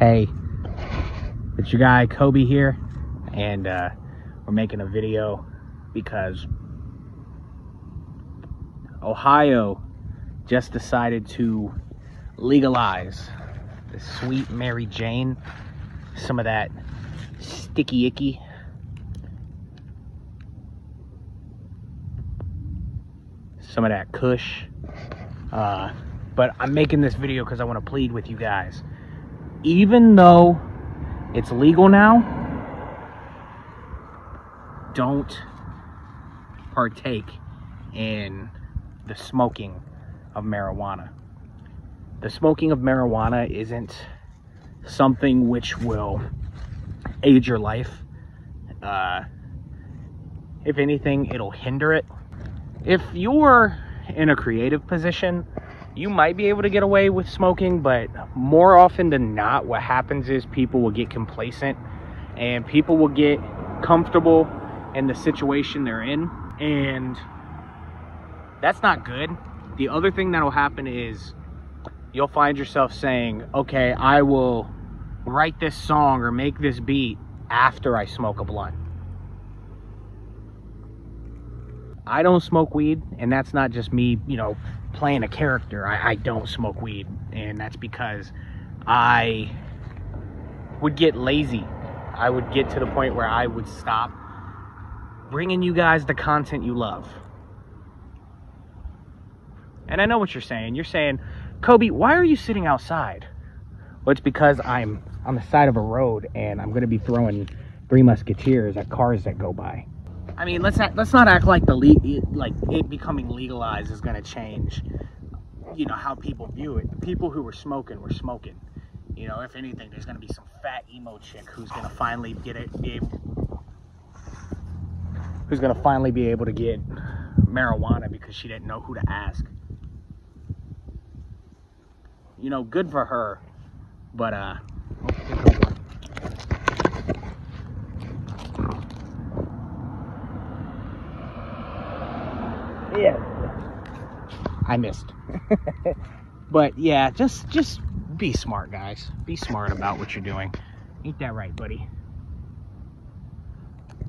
Hey, it's your guy Coby here, and uh, we're making a video because Ohio just decided to legalize the sweet Mary Jane, some of that sticky icky. Some of that kush. Uh, but I'm making this video because I want to plead with you guys. Even though it's legal now, don't partake in the smoking of marijuana. The smoking of marijuana isn't something which will age your life. Uh, if anything, it'll hinder it. If you're in a creative position, you might be able to get away with smoking, but more often than not, what happens is people will get complacent and people will get comfortable in the situation they're in. And that's not good. The other thing that'll happen is you'll find yourself saying, okay, I will write this song or make this beat after I smoke a blunt. I don't smoke weed, and that's not just me, you know, playing a character. I, I don't smoke weed, and that's because I would get lazy. I would get to the point where I would stop bringing you guys the content you love. And I know what you're saying. You're saying, Coby, why are you sitting outside? Well, it's because I'm on the side of a road and I'm going to be throwing Three Musketeers at cars that go by. I mean, let's not let's not act like the le- like it becoming legalized is going to change, you know, how people view it. The people who were smoking were smoking. You know, if anything, there's going to be some fat emo chick who's going to finally get it, be able, who's going to finally be able to get marijuana because she didn't know who to ask. You know, good for her, but uh. Yeah. I missed. but yeah, just just be smart, guys. Be smart about what you're doing. Ain't that right, buddy?